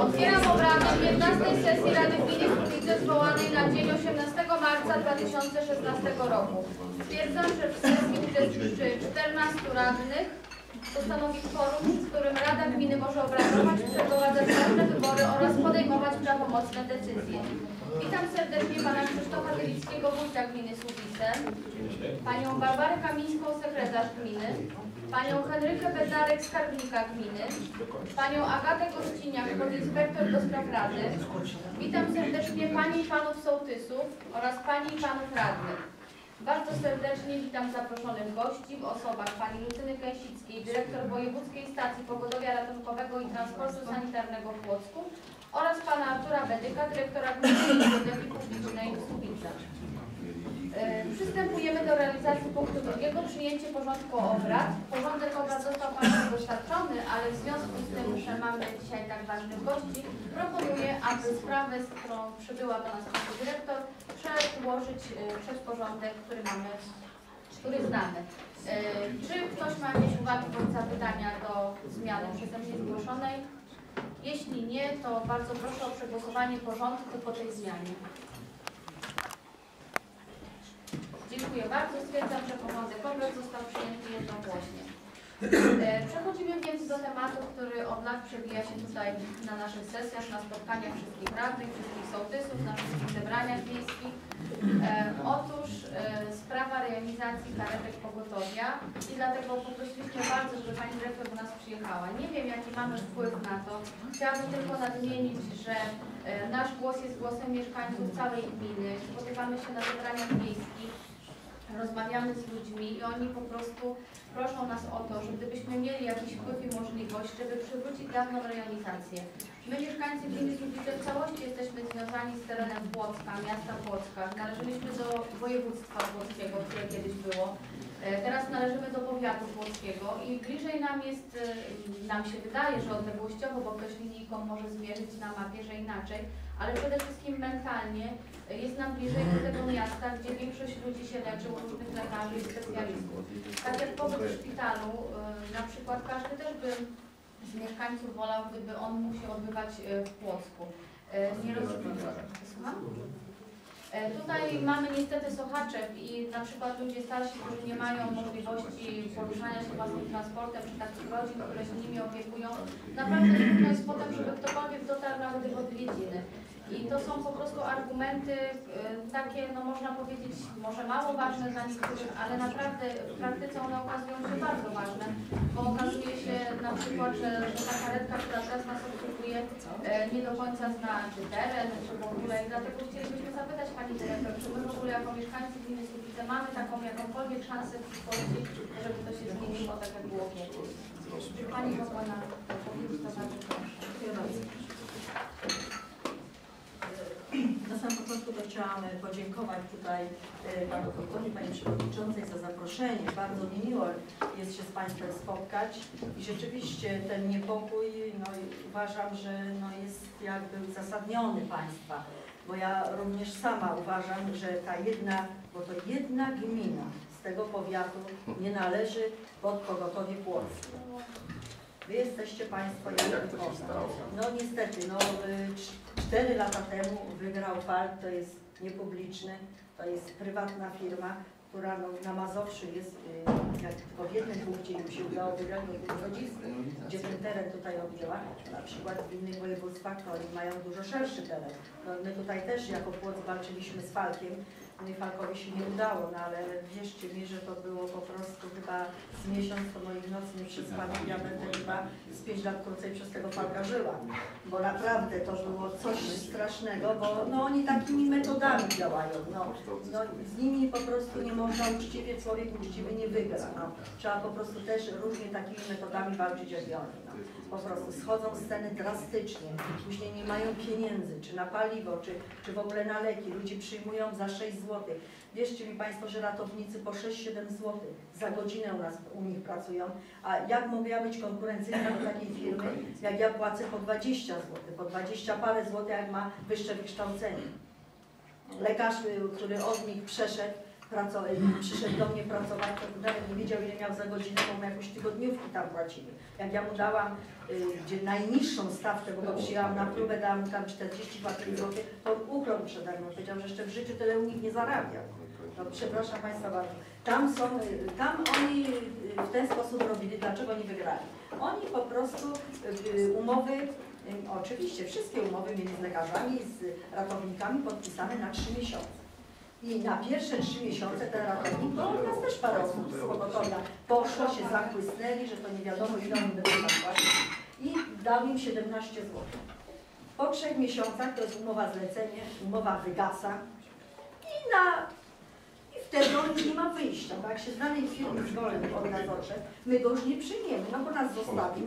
Otwieram obrady 15 sesji Rady Słubice zwołanej na dzień 18 marca 2016 roku. Stwierdzam, że w sesji uczestniczy 14 radnych. To stanowi kworum, z którym Rada Gminy może obradować, przeprowadzać ważne wybory oraz podejmować prawomocne decyzje. Witam serdecznie Pana Krzysztofa Tylickiego, wójta Gminy Słubice, Panią Barbarę Kamińską, sekretarz Gminy, Panią Henrykę Bednarek, skarbnika Gminy, Panią Agatę Gościniak, podinspektor do spraw Rady. Witam serdecznie Panie i Panów Sołtysów oraz Panie i Panów Radnych. Bardzo serdecznie witam zaproszonych gości w osobach Pani Lucyny Kęsickiej, dyrektor Wojewódzkiej Stacji Pogotowia Ratunkowego i Transportu Sanitarnego w Płocku oraz Pana Artura Bedyka, dyrektora Gminnej Biblioteki Publicznej w Słubicach. Przystępujemy do realizacji punktu drugiego, przyjęcie porządku obrad. Porządek obrad został Państwu dostarczony, ale w związku z tym, że mamy dzisiaj tak ważnych gości, proponuję, aby sprawę, z którą przybyła do nas Pani Dyrektor, przełożyć e, przez porządek, który mamy, który znamy. E, Czy ktoś ma jakieś uwagi bądź zapytania do zmiany przeze mnie zgłoszonej? Jeśli nie, to bardzo proszę o przegłosowanie porządku po tej zmianie. Dziękuję bardzo. Stwierdzam, że porządek obrad został przyjęty jednogłośnie. E, Przechodzimy więc do tematu, który od lat przewija się tutaj na naszych sesjach, na spotkaniach wszystkich radnych, wszystkich sołtysów, na wszystkich zebraniach miejskich. E, Otóż e, sprawa realizacji karetek pogotowia i dlatego poprosiliśmy bardzo, żeby Pani Dyrektor do nas przyjechała. Nie wiem, jaki mamy wpływ na to. Chciałabym tylko nadmienić, że nasz głos jest głosem mieszkańców całej gminy. Spotykamy się na zebraniach miejskich rozmawiamy z ludźmi i oni po prostu proszą nas o to, że gdybyśmy mieli jakiś wpływ i możliwość, żeby przywrócić dawną rejonizację. My mieszkańcy gminy w całości jesteśmy związani z terenem Płocka, miasta Płocka. Należyliśmy do województwa płockiego, które kiedyś było. E, Teraz należymy do powiatu płockiego i bliżej nam jest, e, nam się wydaje, że odległościowo, bo ktoś linijką może zmierzyć na mapie, że inaczej, ale przede wszystkim mentalnie jest nam bliżej do tego miasta, gdzie większość ludzi się leczy u różnych lekarzy i specjalistów. Tak jak pobyt w szpitalu, e, na przykład każdy też by z mieszkańców wolał, gdyby on się odbywać e, w Płocku. E, Nie rozumiem. Tutaj mamy niestety sochaczek i na przykład ludzie starsi, którzy nie mają możliwości poruszania się własnym transportem, czy takich rodzin, które się nimi opiekują, naprawdę trudno jest potem, żeby ktokolwiek dotarł nawet w odwiedziny. I to są po prostu argumenty e, takie, no można powiedzieć, może mało ważne dla niektórych, ale naprawdę w praktyce one okazują się bardzo ważne, bo okazuje się na przykład, że, że ta karetka, która teraz nas obsługuje, e, nie do końca zna czy teren, czy w ogóle i dlatego chcielibyśmy zapytać Pani Dyrektor, czy my w ogóle jako mieszkańcy gminy Słubice mamy taką jakąkolwiek szansę w przyszłości, żeby to się zmieniło tak jak było kiedyś. Czy Pani mogła nam to powiedzieć, to bardzo proszę. Dziękuję bardzo. Na samym początku to chciałam e, podziękować tutaj e, Panu Kołkowi, Pani Przewodniczącej za zaproszenie. Bardzo mi miło jest się z Państwem spotkać i rzeczywiście ten niepokój no, uważam, że no, jest jakby uzasadniony Państwa, bo ja również sama uważam, że ta jedna, bo to jedna gmina z tego powiatu nie należy pod pogotowie Płockie. Wy jesteście Państwo jak wykonawcy. No niestety, no y, cz- cztery lata temu wygrał Falk, to jest niepubliczny, to jest prywatna firma, która no, na Mazowszu jest, y, jak tylko w jednym punkcie im się udało wygrać, Grodzisku, gdzie ten teren tutaj objęła, na przykład w innych województwach to oni mają dużo szerszy teren. No, my tutaj też jako Płoc walczyliśmy z Falkiem, i Falkowi się nie udało, no ale wierzcie mi, że to było po prostu chyba z miesiąc to moich nocy nie przespanych, ja będę chyba z pięć lat krócej przez tego Falka żyła, bo naprawdę to było coś strasznego, bo no oni takimi metodami działają, no, no z nimi po prostu nie można uczciwie, człowiek uczciwy nie wygra, no. Trzeba po prostu też różnie takimi metodami walczyć oni, no. Po prostu schodzą z ceny drastycznie, później nie mają pieniędzy, czy na paliwo, czy, czy w ogóle na leki, ludzie przyjmują za 6 zł. Wierzcie mi Państwo, że ratownicy po 6-7 zł za godzinę u nas u nich pracują, a jak mogę ja być konkurencyjna do takiej firmy, jak ja płacę po 20 zł, po 20 parę złotych, jak ma wyższe wykształcenie. Lekarz, który od nich przeszedł, pracował, przyszedł do mnie pracować, to nawet nie wiedział ile miał za godzinę, bo mu jakąś tygodniówki tam płacili. Jak ja mu dałam y, gdzie najniższą stawkę, bo go przyjęłam na próbę, dałam tam 42 zł, to on ukląkł przede mną, powiedział, że jeszcze w życiu tyle u nich nie zarabia. No przepraszam Państwa bardzo. Tam są, y, tam oni y, w ten sposób robili, dlaczego nie wygrali? Oni po prostu umowy, oczywiście wszystkie umowy z lekarzami, z ratownikami podpisane na trzy miesiące. I na pierwsze trzy miesiące ten ratownik, bo u nas też parę osób z poszło, się zachłysnęli, że to nie wiadomo ile oni będą zapłacić. I dał im 17 zł. Po trzech miesiącach, to jest umowa zlecenie, umowa wygasa. I na i wtedy on nie ma wyjścia, bo jak się z danej firmy zwolni od nadzorcze, my go już nie przyjmiemy, no bo nas zostawił,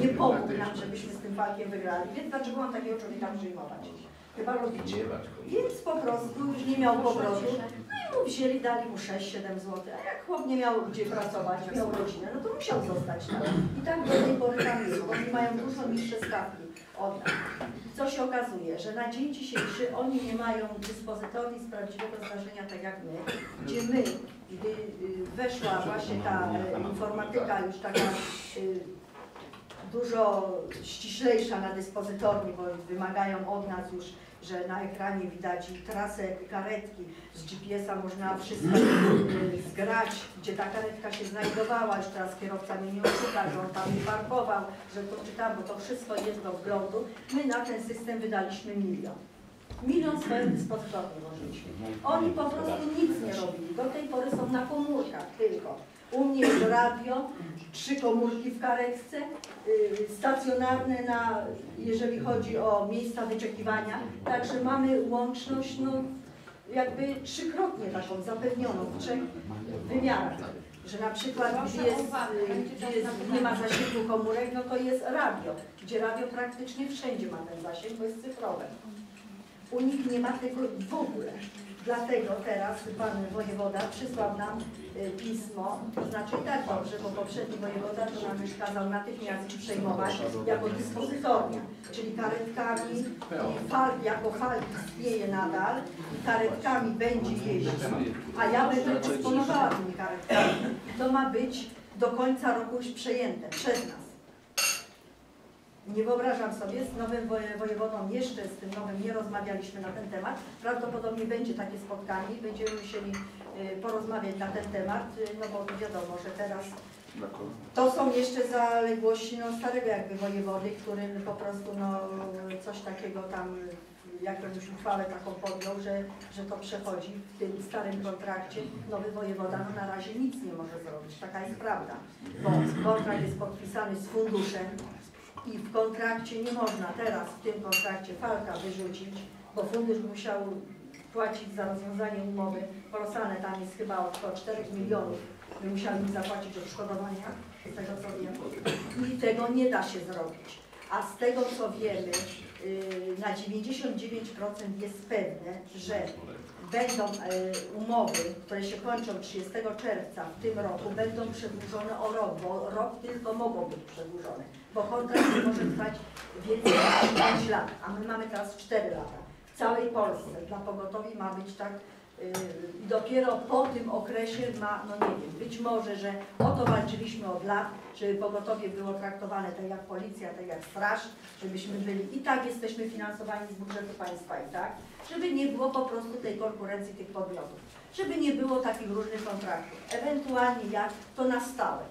nie pomógł nam, żebyśmy z tym walkiem wygrali, więc dlaczego mam takiego człowieka przyjmować? Chyba logicznie. Więc po prostu już nie miał powrotu, no i mu wzięli, dali mu 6-7 zł, a jak chłop nie miał gdzie pracować, miał rodzinę, no to musiał zostać tam. I tak do tej pory tam jest, bo oni mają dużo niższe stawki od nas. Co się okazuje, że na dzień dzisiejszy oni nie mają dyspozytorni z prawdziwego zdarzenia, tak jak my, gdzie my, gdy y, weszła właśnie ta e, informatyka już taka y, dużo ściślejsza na dyspozytorni, bo wymagają od nas już, że na ekranie widać trasę karetki, z GPS-a można wszystko y, zgrać, gdzie ta karetka się znajdowała, już teraz kierowca mnie nie oszuka, że on tam nie parkował, że to czy tam, bo to wszystko jest do wglądu. My na ten system wydaliśmy milion. Milion swoich dyspozytorni włożyliśmy. Oni po prostu nic nie robili. Do tej pory są na komórkach tylko. U mnie jest radio, trzy komórki w karetce, y, stacjonarne na, jeżeli chodzi o miejsca wyczekiwania. Także mamy łączność, no jakby trzykrotnie taką zapewnioną w trzech wymiarach. Że na przykład gdzie, jest, y, gdzie jest, nie ma zasięgu komórek, no to jest radio, gdzie radio praktycznie wszędzie ma ten zasięg, bo jest cyfrowe. U nich nie ma tego w ogóle. Dlatego teraz pan wojewoda przysłał nam y, pismo, to znaczy tak dobrze, bo poprzedni wojewoda to nam już kazał natychmiast przejmować jako dyspozytornia, czyli karetkami, i fal, jako fal istnieje nadal karetkami będzie jeździć, a ja będę dysponowała tymi karetkami. To ma być do końca roku już przejęte przez nas. Nie wyobrażam sobie, z nowym woje- wojewodą jeszcze z tym nowym nie rozmawialiśmy na ten temat. Prawdopodobnie będzie takie spotkanie, będziemy musieli y, porozmawiać na ten temat, y, no bo wiadomo, że teraz to są jeszcze zaległości no, starego jakby wojewody, który po prostu no, coś takiego tam jakąś uchwałę taką podjął, że, że to przechodzi w tym starym kontrakcie. Nowy wojewoda no, na razie nic nie może zrobić, taka jest prawda, bo kontrakt jest podpisany z funduszem, i w kontrakcie nie można teraz w tym kontrakcie Falka wyrzucić, bo fundusz musiał płacić za rozwiązanie umowy kolosalne, tam jest chyba około 4 milionów, my musieli zapłacić odszkodowania, z tego co wiem. I tego nie da się zrobić. A z tego co wiemy, yy, na 99% jest pewne, że będą e, umowy, które się kończą 30 czerwca w tym roku, będą przedłużone o rok, bo rok tylko mogą być przedłużone, bo kontrakt nie może trwać więcej niż 5 lat, a my mamy teraz 4 lata. W całej Polsce dla pogotowi ma być tak i dopiero po tym okresie ma, no nie wiem, być może, że o to walczyliśmy od lat, żeby pogotowie było traktowane tak jak policja, tak jak straż, żebyśmy byli i tak jesteśmy finansowani z budżetu państwa i tak, żeby nie było po prostu tej konkurencji tych podmiotów, żeby nie było takich różnych kontraktów, ewentualnie jak to na stałe.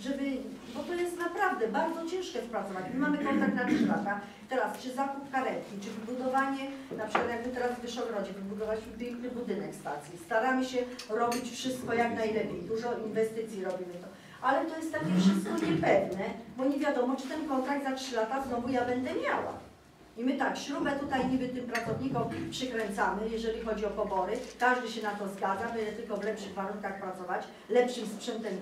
Żeby, bo to jest naprawdę bardzo ciężkie spracować. My mamy kontrakt na 3 lata. Teraz czy zakup karetki, czy wybudowanie, na przykład jakby teraz w Wyszogrodzie wybudowaliśmy piękny budynek stacji. Staramy się robić wszystko jak najlepiej. Dużo inwestycji robimy to. Ale to jest takie wszystko niepewne, bo nie wiadomo, czy ten kontrakt za 3 lata znowu ja będę miała. I my tak, śrubę tutaj niby tym pracownikom przykręcamy, jeżeli chodzi o pobory. Każdy się na to zgadza, byle tylko w lepszych warunkach pracować, lepszym sprzętem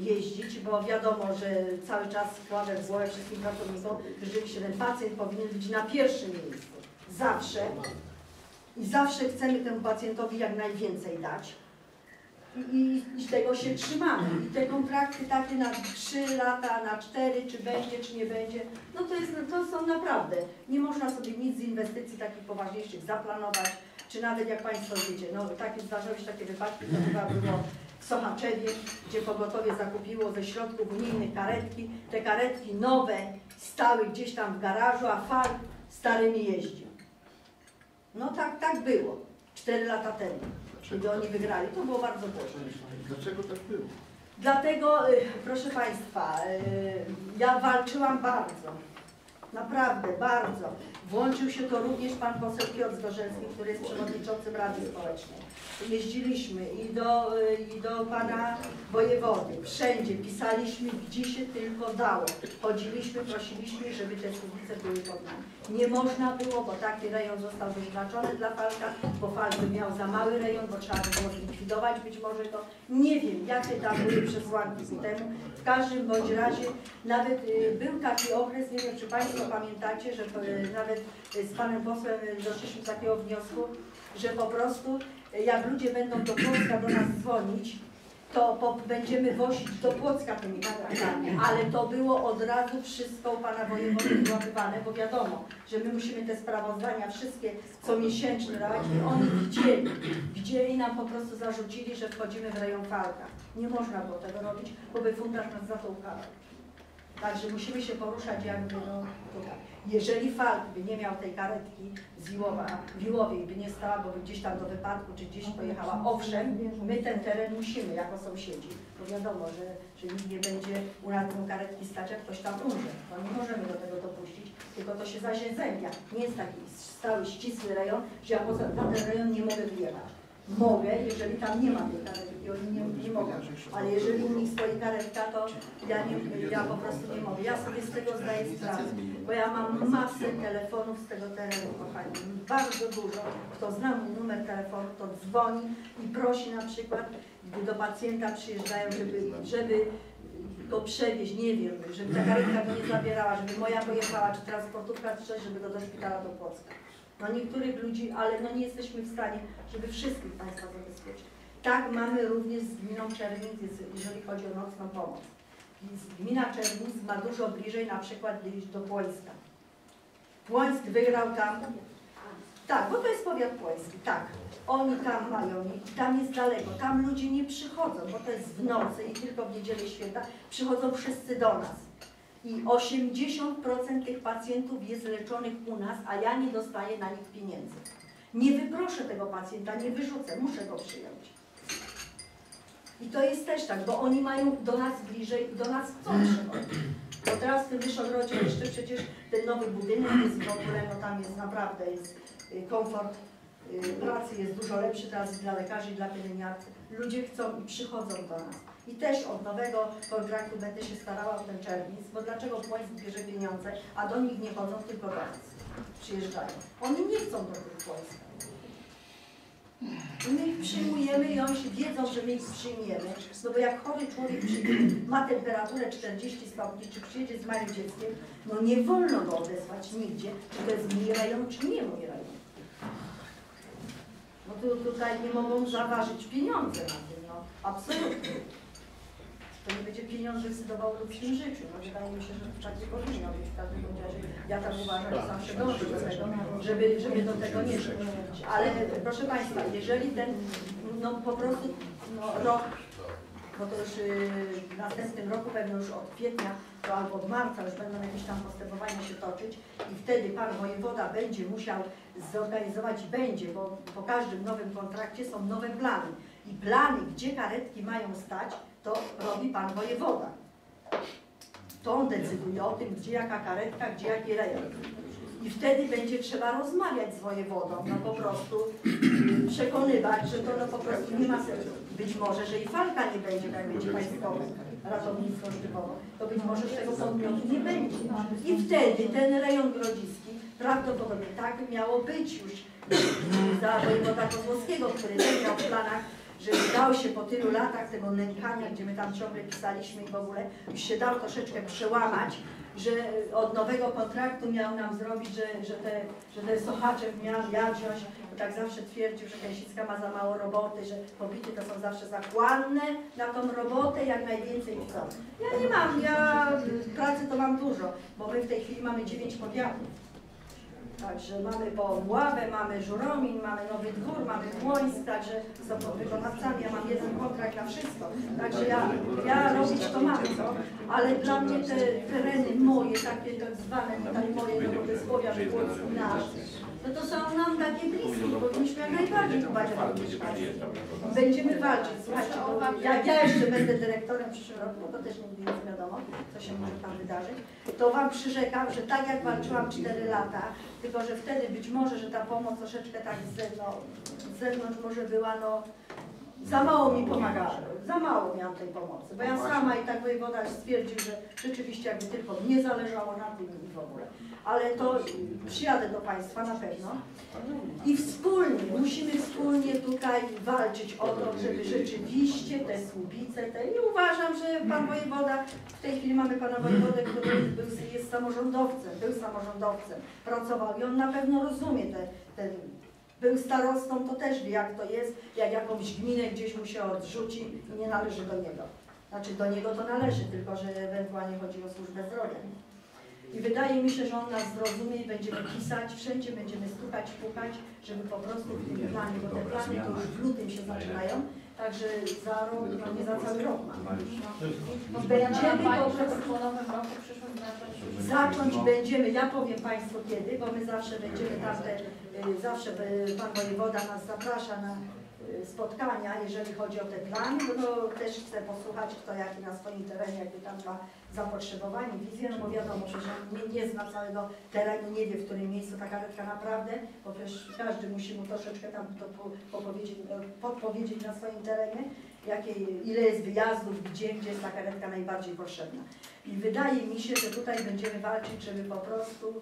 jeździć, bo wiadomo, że cały czas kładę w głowę wszystkim pracownikom, że rzeczywiście ten pacjent powinien być na pierwszym miejscu. Zawsze. I zawsze chcemy temu pacjentowi jak najwięcej dać. I, i, I tego się trzymamy. I te kontrakty takie na 3 lata, na 4, czy będzie, czy nie będzie, no to, jest, to są naprawdę, nie można sobie nic z inwestycji takich poważniejszych zaplanować, czy nawet jak Państwo wiecie, no takie zdarzały się takie wypadki, to chyba było w Sochaczewie, gdzie pogotowie zakupiło ze środków unijnych karetki. Te karetki nowe stały gdzieś tam w garażu, a Falk starymi jeździł. No tak, tak było. Cztery lata temu, kiedy oni wygrali. To było bardzo głośno. Dlaczego tak było? Dlatego, y, proszę Państwa, y, ja walczyłam bardzo. Naprawdę, bardzo. Włączył się to również pan poseł Piotr Zgorzelski, który jest przewodniczącym Rady Społecznej. Jeździliśmy i do, i do pana wojewody, wszędzie pisaliśmy, gdzie się tylko dało. Chodziliśmy, prosiliśmy, żeby te studnice były pod nami. Nie można było, bo taki rejon został wyznaczony dla Falka, bo Falk miał za mały rejon, bo trzeba by było zlikwidować być może to. Nie wiem, jakie tam były przesłanki temu. W każdym bądź razie nawet y, był taki okres, nie wiem czy Państwo pamiętacie, że y, nawet y, z Panem Posłem y, doszliśmy do takiego wniosku, że po prostu jak ludzie będą do Płocka do nas dzwonić, to po, będziemy wozić do Płocka tymi kontraktami, ale to było od razu wszystko u Pana Wojewody wyłapywane, bo wiadomo, że my musimy te sprawozdania wszystkie co miesięczne dawać i oni widzieli, widzieli nam po prostu zarzucili, że wchodzimy w rejon Falka. Nie można było tego robić, bo by fundusz nas za to ukarał. Także musimy się poruszać jakby no tutaj. Jeżeli Falk by nie miał tej karetki z Wiłowa, Wiłowej by nie stała, bo by gdzieś tam do wypadku czy gdzieś pojechała, owszem, my ten teren musimy jako sąsiedzi, bo wiadomo, że, że nikt nie będzie u nas tą karetki stać, jak ktoś tam umrze. No nie możemy do tego dopuścić, tylko to się zazięzębia. Nie jest taki stały, ścisły rejon, że ja poza ten rejon nie mogę wyjechać. Mogę, jeżeli tam nie ma tej karetki, oni nie, nie mogą. Ale jeżeli u nich stoi karetka, to ja, nie, ja po prostu nie mogę. Ja sobie z tego zdaję sprawę, bo ja mam masę telefonów z tego terenu, kochani. Bardzo dużo. Kto zna mój numer telefonu, to dzwoni i prosi na przykład, gdy do pacjenta przyjeżdżają, żeby, żeby go przewieźć, nie wiem, żeby ta karetka go nie zabierała, żeby moja pojechała, czy transportówka, czy coś, żeby go do szpitala do Płocka. No niektórych ludzi, ale no nie jesteśmy w stanie, żeby wszystkich Państwa zabezpieczyć. Tak mamy również z gminą Czerwinic, jeżeli chodzi o nocną pomoc. Gmina Czerwinic ma dużo bliżej na przykład do Płońska. Płońsk wygrał tam, tak, bo to jest powiat płoński, tak. Oni tam mają, i tam jest daleko, tam ludzie nie przychodzą, bo to jest w nocy i tylko w niedzielę święta, przychodzą wszyscy do nas. I 80% tych pacjentów jest leczonych u nas, a ja nie dostaję na nich pieniędzy. Nie wyproszę tego pacjenta, nie wyrzucę, muszę go przyjąć. I to jest też tak, bo oni mają do nas bliżej i do nas chcą przychodzić. Bo teraz w tym Wyszogrodzie jeszcze przecież ten nowy budynek jest w ogóle, no tam jest naprawdę, jest y, komfort y, pracy jest dużo lepszy teraz dla lekarzy, i dla pielęgniarki. Ludzie chcą i przychodzą do nas. I też od nowego kontraktu będę się starała o ten czerwiec, bo dlaczego Płońsk bierze pieniądze, a do nich nie chodzą, tylko nas przyjeżdżają. Oni nie chcą do tych Płońska. My ich przyjmujemy i oni wiedzą, że my ich przyjmiemy. No bo jak chory człowiek ma temperaturę 40 stopni, czy przyjedzie z małym dzieckiem, no nie wolno go odesłać nigdzie, czy to jest mój czy nie mój. No tu, tutaj nie mogą zaważyć pieniądze na tym, no absolutnie. To nie będzie pieniądz decydował o ludzkim życiu. No wydaje mi się, że tak nie powinno być w każdym razie. Ja tak uważam, że zawsze dążę do tego, żeby, żeby do tego nie doprowadzić. Ale proszę Państwa, jeżeli ten, no po prostu, no rok, bo to już yy, w następnym roku, pewno już od kwietnia, to albo od marca już będą jakieś tam postępowania się toczyć i wtedy Pan Wojewoda będzie musiał zorganizować i będzie, bo po każdym nowym kontrakcie są nowe plany. I plany, gdzie karetki mają stać, to robi Pan Wojewoda. To on decyduje o tym, gdzie jaka karetka, gdzie jaki rejon. I wtedy będzie trzeba rozmawiać z wojewodą, no po prostu y, przekonywać, że to no po prostu nie ma sensu. Być może, że i falka nie będzie, jak będzie państwowe ratownictwo szczytowo, to być może że tego podmiotu nie będzie. I wtedy ten rejon grodziski prawdopodobnie tak miało być już za wojewoda Kozłowskiego, który miał w planach że udało się po tylu latach tego nękania, gdzie my tam ciągle pisaliśmy i w ogóle już się dało troszeczkę przełamać, że od nowego kontraktu miał nam zrobić, że, że te, że te Sochaczew miał ja wziąć, tak zawsze twierdził, że Kęsicka ma za mało roboty, że pobity to są zawsze zakładne na tą robotę, jak najwięcej chcą. Ja nie mam, ja pracy to mam dużo, bo my w tej chwili mamy dziewięć powiatów. Także mamy po Mławę, mamy Żuromin, mamy Nowy Dwór, mamy Młońsk, także są podwykonawcami, ja mam jeden kontrakt na wszystko. Także ja, ja robić to mam, co? Ale dla mnie te tereny moje, takie tak zwane tutaj moje do Wodysłowia, Wygłocku nasz, no to są nam takie bliskie, powinniśmy jak najbardziej dbać o to mieszkańców. Będziemy walczyć, słuchajcie, bo jak ja jeszcze będę dyrektorem w przyszłym roku, bo to też nigdy nie wiadomo, co się może tam wydarzyć, to Wam przyrzekam, że tak jak walczyłam 4 lata, tylko że wtedy być może, że ta pomoc troszeczkę tak z zewnątrz, z zewnątrz może była, no za mało mi pomagała, za mało miałam tej pomocy, bo ja sama i tak wojewoda stwierdził, że rzeczywiście jakby tylko mnie zależało na tym i w ogóle. Ale to przyjadę do Państwa na pewno. I wspólnie, musimy wspólnie tutaj walczyć o to, żeby rzeczywiście te słupice, te, i uważam, że Pan Wojewoda, w tej chwili mamy Pana Wojewodę, który jest, był, jest samorządowcem, był samorządowcem, pracował i on na pewno rozumie te, ten był starostą, to też wie jak to jest, jak jakąś gminę gdzieś mu się odrzuci i nie należy do niego. Znaczy do niego to należy, tylko że ewentualnie chodzi o służbę zdrowia. I wydaje mi się, że on nas zrozumie i będziemy pisać, wszędzie będziemy stukać, pukać, żeby po prostu w tym planie, bo te plany to już w lutym się zaczynają, także za rok, no nie za cały rok mamy. Będziemy po prostu po nowym roku przyszłym zacząć. zacząć będziemy, ja powiem Państwu kiedy, bo my zawsze będziemy tam te, zawsze y, Pan Wojewoda nas zaprasza na y, spotkania, jeżeli chodzi o te plany, no też chcę posłuchać kto jaki na swoim terenie, jakie tam ma zapotrzebowanie, wizję, no bo wiadomo, że nie, nie zna całego terenu, nie wie w którym miejscu ta karetka naprawdę, bo przecież każdy musi mu troszeczkę tam to po- popowiedzieć, e, podpowiedzieć na swoim terenie, jakie, ile jest wyjazdów, gdzie, gdzie jest ta karetka najbardziej potrzebna. I wydaje mi się, że tutaj będziemy walczyć, żeby po prostu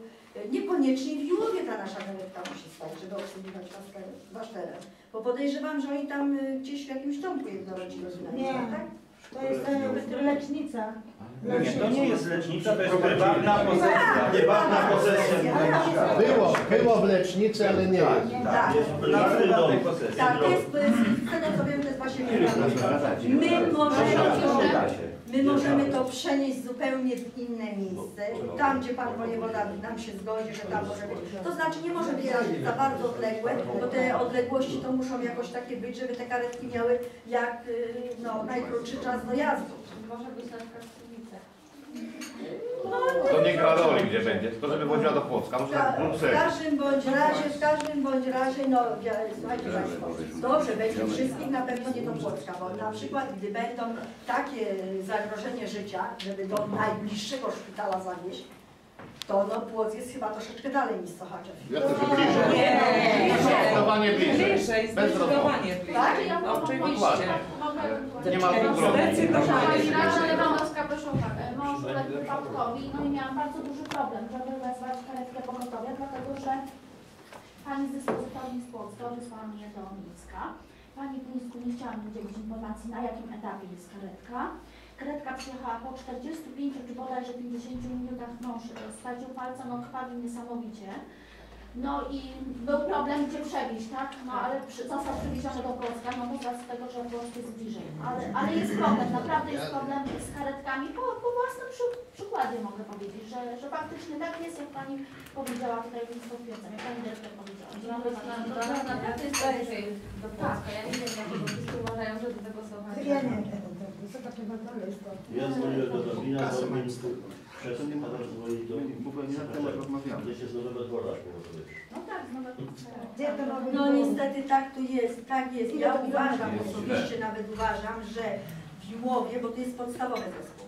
niekoniecznie w Jułowie ta nasza karetka musi stać, żeby obsługiwać wasz teren, wasz teren. Bo podejrzewam, że oni tam e, gdzieś w jakimś domku jednorodzinnym Nie. tak? To jest e, lecznica. Nie, to nie jest lecznica, to jest prywatna posesja. Prywatna posesja. Było, było w lecznicy, ale nie jest. Tak. Jest na prywatnej posesji. Tak, to jest, z tego co wiem, to jest właśnie prywatna. My możemy my możemy to przenieść zupełnie w inne miejsce. Tam, gdzie Pan Wojewoda nam się zgodzi, że tam może być. To znaczy nie może być za bardzo odległe, bo te odległości to muszą jakoś takie być, żeby te karetki miały jak y, no, najkrótszy czas dojazdu. Może być na przykład. To nie gra roli, gdzie będzie, tylko żeby woziła do Płocka, może tak W Brukseli. każdym bądź razie, w każdym bądź razie, no ja, słuchajcie Państwo, dobrze będzie wszystkim na pewno nie do Płocka, bo na przykład gdy będą takie zagrożenie życia, żeby do najbliższego szpitala zawieźć, to no Płoc jest chyba troszeczkę dalej niż Sochaczew. Ja też bliżej. Zdecydowanie bliżej. Bliżej, Bez zdecydowanie Tak? bliżej. Oczywiście. Mogę... Nie ma kontroli. Zdecydowanie Pani bliżej. Lewandowska, proszę uwagę. Mąż uległ wypadkowi, no i miałam bardzo duży problem, żeby wezwać karetkę pogotowia, dlatego że pani z dyspozytorni z Polska wysłała mnie do Mińska. Pani w Mińsku nie chciała mi udzielić informacji, na jakim etapie jest karetka. Karetka przyjechała po 45 czy bodajże 50 minutach mąż e, stracił palce, no krwawi niesamowicie. No i był problem, gdzie przewieźć, tak? No ale przy, został przewieziony do Polska, no bo z tego, że Polska jest bliżej. Ale, ale jest problem, naprawdę jest problem z karetkami. Po, po własnym przy, przykładzie mogę powiedzieć, że, że faktycznie tak jest, jak Pani powiedziała tutaj, więc potwierdzam, jak Pani dyrektor powiedziała. że Naprawdę jest bliżej do Płocka. Ja nie wiem, jak wszyscy uważają, że do tego są Ja nie wiem, dole jest to. Ja dzwoniłem do Dobrina, do Mińsku. Przedtem nie padał dzwonić do W ogóle nie na temat rozmawiamy. Gdzie się z Nowego Dwora. No tak, no tak. Gdzie to robi? No niestety tak tu jest, tak jest. Ja uważam, osobiście nawet uważam, że w Jułowie, bo to jest podstawowy zespół.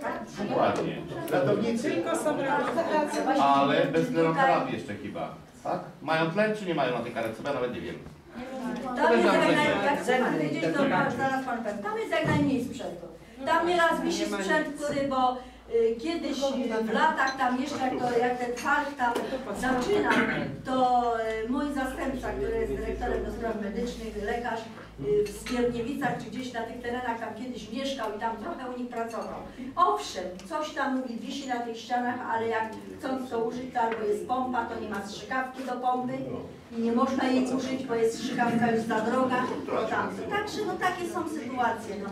Tak? Dokładnie. Ratownicy. Tylko są ratownicy. Ale bez tlenoterapii jeszcze chyba. Tak? Mają tlen czy nie mają na tej karetce? Bo Ja nawet nie wiem. Tam jest jak, naj, nie. jak chcę powiedzieć, to pan, zaraz pan powiem. Tam jest jak najmniej sprzętu. Tam nieraz wisi Nie ma sprzęt, który, bo kiedyś y, w latach tam jeszcze jak, to, jak ten park tam zaczynał, to y, mój zastępca, który jest dyrektorem do spraw medycznych, lekarz y, w Skierniewicach czy gdzieś na tych terenach tam kiedyś mieszkał i tam trochę u nich pracował. Owszem, coś tam mówi wisi na tych ścianach, ale jak chcąc to użyć, to albo jest pompa, to nie ma strzykawki do pompy i nie można jej użyć, bo jest strzykawka już za droga. Także no takie są sytuacje. No.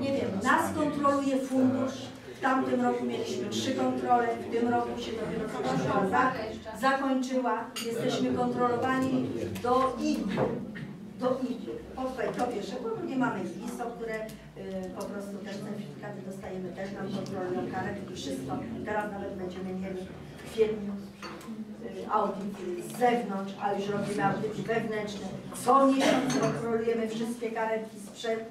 Nie wiem, nas kontroluje fundusz, W tamtym roku mieliśmy trzy kontrole, w tym roku się dopiero zakończyła. Jesteśmy kontrolowani do igły. Do igły. Po, po pierwsze, bo nie mamy ISO, które y, po prostu też certyfikaty dostajemy, też nam kontrolują karetki, wszystko. Teraz nawet będziemy mieli w kwietniu audyt z zewnątrz, ale już robimy audyt wewnętrzny. Co miesiąc kontrolujemy wszystkie karetki, sprzęt,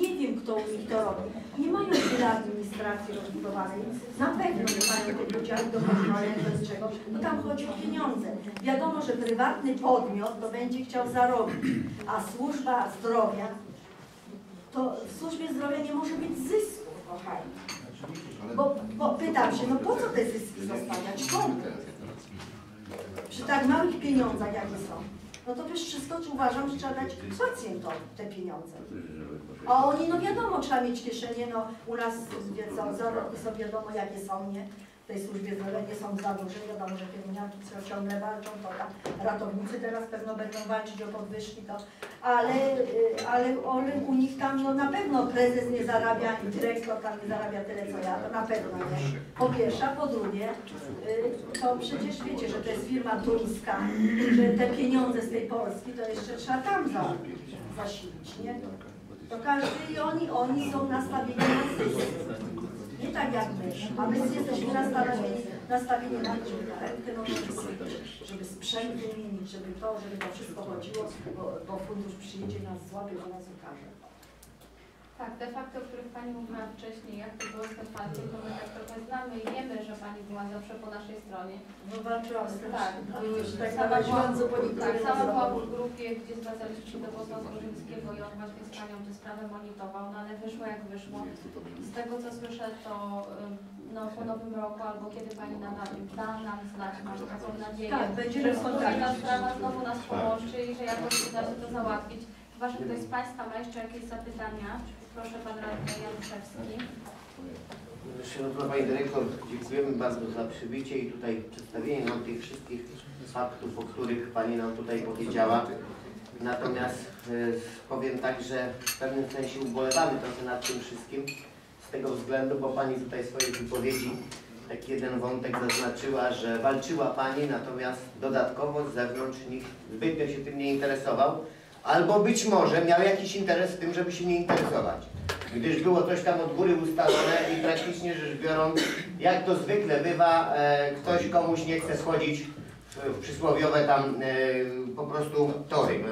Nie wiem, kto u nich to robi. Nie mają tyle administracji rozbudowanej. Na pewno nie mają ani do kontroli, bez czego, bo tam chodzi o pieniądze. Wiadomo, że prywatny podmiot to będzie chciał zarobić, a służba zdrowia, to w służbie zdrowia nie może być zysku, kochani. Bo, bo pytam się, no po co te zyski zostawiać? Komu? Przy tak małych pieniądzach, jakie są. No to wiesz, wszystko czy uważam, że trzeba dać pacjentom te pieniądze. A oni, no wiadomo, trzeba mieć kieszenie, no u nas co, zarobki są wiadomo jakie są, nie? W tej służbie nie są za duże, wiadomo, że pielęgniarki ciągle walczą, to tam ratownicy teraz pewno będą walczyć o podwyżki, to, ale, y, ale, u nich tam no na pewno prezes nie zarabia i dyrektor tam nie zarabia tyle co ja, to na pewno nie. Po pierwsze, po drugie, y, to przecież wiecie, że to jest firma duńska, że te pieniądze z tej Polski to jeszcze trzeba tam za, zasilić, nie? To każdy i oni, oni są nastawieni na zysk. Nie tak jak my, a my jesteśmy nastawieni, nastawieni na to, żeby nosić, żeby sprzęt wymienić, żeby to, żeby to wszystko chodziło, bo, bo fundusz przyjedzie nas złapie, bo nas ukaże. Tak, te fakty, o których Pani mówiła wcześniej, jak to było z tym Pankiem, to my tak trochę znamy i wiemy, że Pani była zawsze po naszej stronie. No walczyłam z tym, Tak, tak sama była, tak, sama była w grupie, gdzie zwracaliśmy się do posła Zgorzelskiego i on właśnie z Panią tę sprawę monitorował, no ale wyszło jak wyszło. Z tego co słyszę, to ym, no, po nowym roku albo kiedy Pani nada, da nam znać, mam taką nadzieję, Tak, będziemy że kontakcie. sprawa znowu nas połączy i że jakoś uda się to załatwić. Chyba, że ktoś z Państwa ma jeszcze jakieś zapytania. Proszę Pan Radny Januszewski. Szanowna Pani Dyrektor, dziękujemy bardzo za przybycie i tutaj przedstawienie nam tych wszystkich faktów, o których Pani nam tutaj powiedziała. Natomiast e, powiem tak, że w pewnym sensie ubolewamy trochę nad tym wszystkim z tego względu, bo Pani tutaj w swojej wypowiedzi taki jeden wątek zaznaczyła, że walczyła Pani, natomiast dodatkowo z zewnątrz nikt zbytnio się tym nie interesował. Albo być może miał jakiś interes w tym, żeby się nie interesować gdyż było coś tam od góry ustalone i praktycznie rzecz biorąc, jak to zwykle bywa, e, ktoś komuś nie chce schodzić w, w przysłowiowe tam e, po prostu tory.